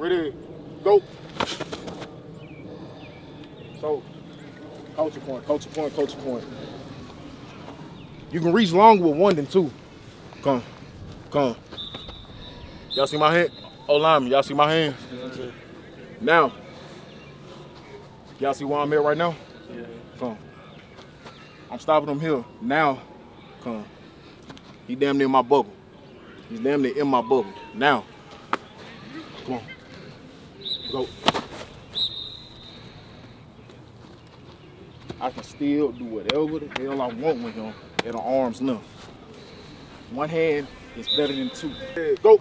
Ready, go. So, coaching point, coaching point, coaching point. You can reach longer with one than two. Come, come. Y'all see my hand? Oh, lineman, y'all see my hand? Now, y'all see where I'm at right now? Yeah. Come. I'm stopping him here. Now, come. He damn near my bubble. He's damn near in my bubble. Now. Go. I can still do whatever the hell I want with him at an arm's length. One hand is better than two. Go.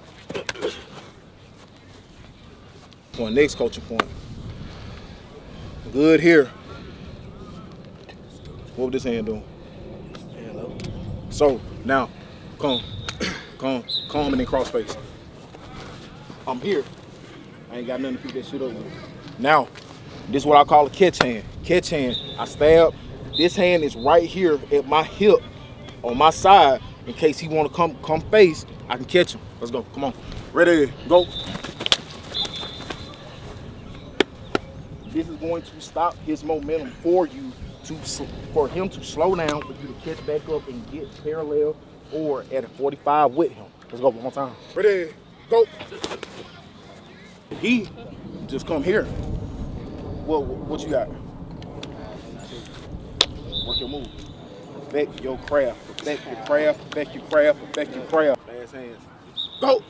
For next coaching point. Good here. What this hand doing? Hello. So now, come, come, come, and then cross face. I'm here. Ain't got nothing to pick that shit up with. Now, this is what I call a catch hand. Catch hand. I stab. This hand is right here at my hip, on my side. In case he want to come, come face, I can catch him. Let's go. Come on. Ready? Go. This is going to stop his momentum for you to for him to slow down, for you to catch back up and get parallel or at a 45 with him. Let's go one more time. Ready, go. He just come here. What what you got? Work your move. Perfect your craft. Perfect your craft. Perfect your craft. Perfect your craft. Last hands. Go.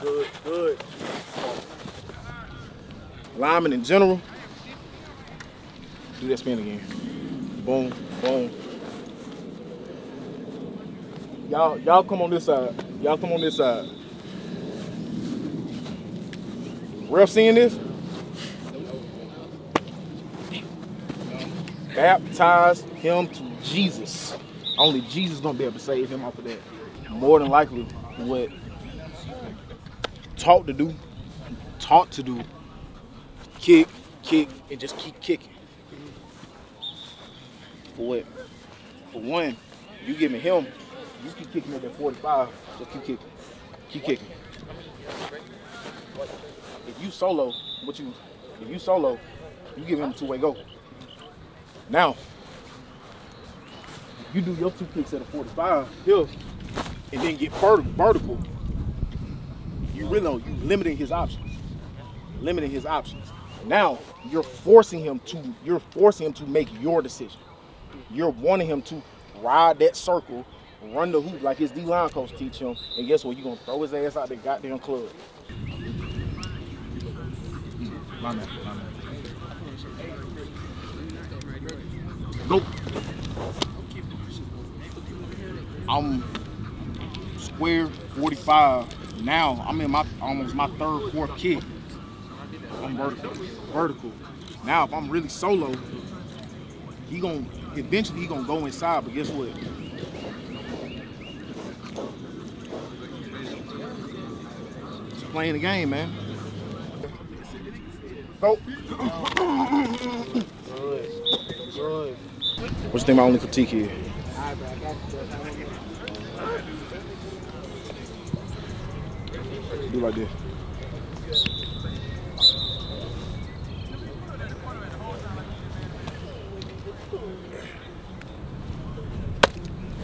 Good, good. Lineman in general. Do that spin again. Boom, boom. Y'all, y'all come on this side. Y'all come on this side. Ref seeing this? Baptize him to Jesus. Only Jesus gonna be able to save him off of that. More than likely, what taught to do, taught to do, kick, kick, and just keep kicking. For what? For one, you giving him, you keep kicking at that 45, just keep kicking. Keep kicking. If you solo, what you if you solo, you give him a two-way go. Now, you do your two kicks at a 45 here, and then get vert- vertical, you really know you limiting his options. Limiting his options. Now you're forcing him to you're forcing him to make your decision. You're wanting him to ride that circle, run the hoop like his D line coach teach him, and guess what? You're gonna throw his ass out the goddamn club. My man, my man. Nope. I'm square 45 now. I'm in my almost my third, fourth kick. I'm vertical. Vertical. Now if I'm really solo, he gonna eventually he gonna go inside, but guess what? Just playing the game, man. Good. Good. What you think my only critique here? Alright, bro. I got you. Do like this.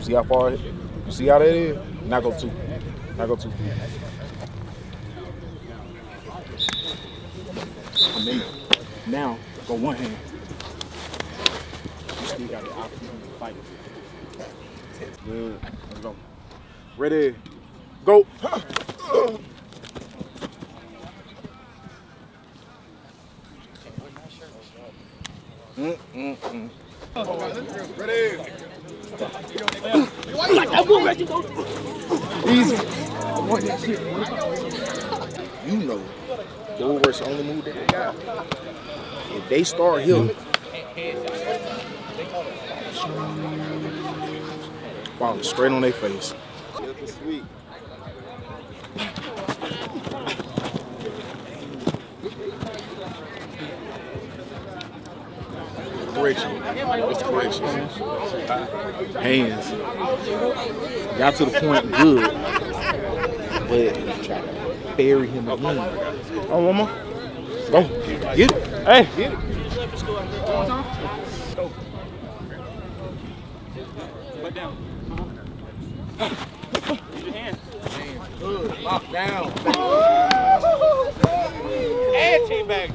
See how far? it- You see how that is? Not go two. Not go two. I'm in. Now go one hand. You still got the opportunity to fight. Good. Let's go. Ready. Go. Mm-mm-mm. Ready. Easy. You know, The only move that they got. If they start here, fall straight on their face. Correction. What's correction? Hands. Got to the point good, but bury him again. Oh, one more. Go. Get it. Hey. Get it. Butt down. Use your hand. Good. Lock down. And team bag.